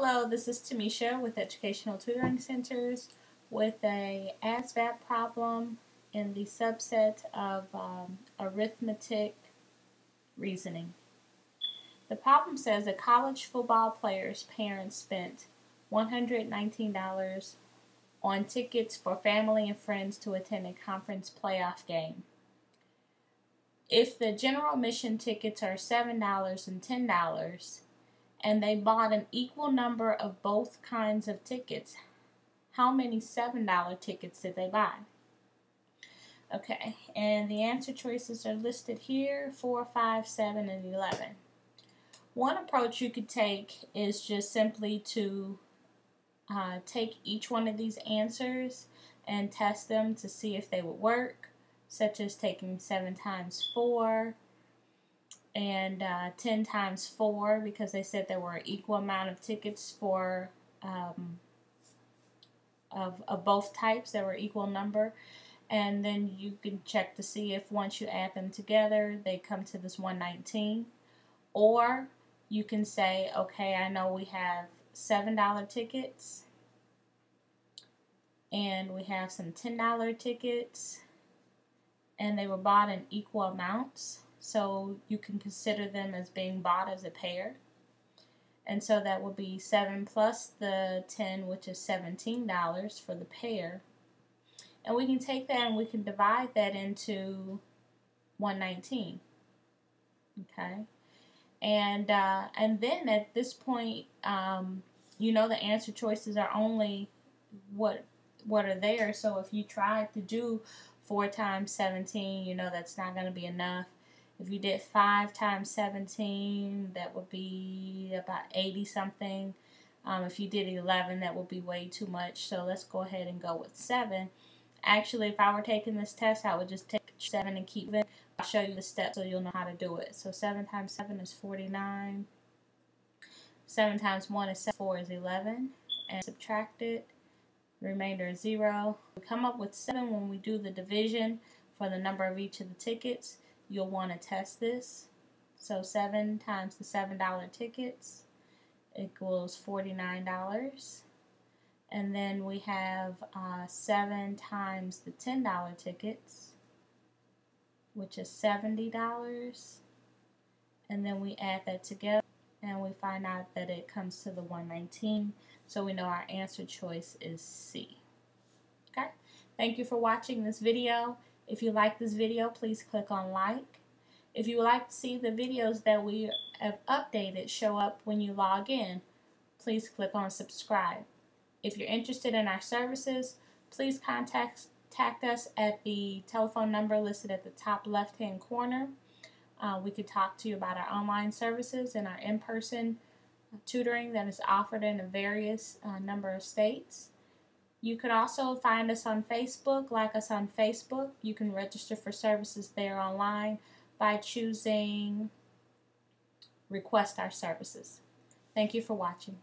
Hello, this is Temisha with Educational Tutoring Centers with a ASVAB problem in the subset of um, arithmetic reasoning. The problem says a college football player's parents spent $119 on tickets for family and friends to attend a conference playoff game. If the general admission tickets are $7 and $10, and they bought an equal number of both kinds of tickets. How many $7 tickets did they buy? Okay, and the answer choices are listed here 4, 5, 7, and 11. One approach you could take is just simply to uh, take each one of these answers and test them to see if they would work, such as taking 7 times 4 and uh, 10 times 4 because they said there were equal amount of tickets for um, of, of both types. There were equal number. And then you can check to see if once you add them together they come to this 119 or you can say okay I know we have $7 tickets. And we have some $10 tickets. And they were bought in equal amounts so you can consider them as being bought as a pair. And so that would be 7 plus the 10, which is $17 for the pair. And we can take that and we can divide that into 119. Okay. And uh, and then at this point, um, you know the answer choices are only what what are there. So if you try to do 4 times 17, you know that's not going to be enough. If you did 5 times 17, that would be about 80 something. Um, if you did 11, that would be way too much. So let's go ahead and go with 7. Actually, if I were taking this test, I would just take 7 and keep it. I'll show you the steps so you'll know how to do it. So 7 times 7 is 49. 7 times 1 is 7. 4 is 11. And subtract it. Remainder is 0. We come up with 7 when we do the division for the number of each of the tickets you'll want to test this. So 7 times the $7 tickets equals $49. And then we have uh, 7 times the $10 tickets, which is $70. And then we add that together and we find out that it comes to the 119. So we know our answer choice is C. Okay? Thank you for watching this video. If you like this video, please click on like. If you would like to see the videos that we have updated show up when you log in, please click on subscribe. If you're interested in our services, please contact, contact us at the telephone number listed at the top left hand corner. Uh, we could talk to you about our online services and our in-person tutoring that is offered in a various uh, number of states. You can also find us on Facebook, like us on Facebook. You can register for services there online by choosing Request Our Services. Thank you for watching.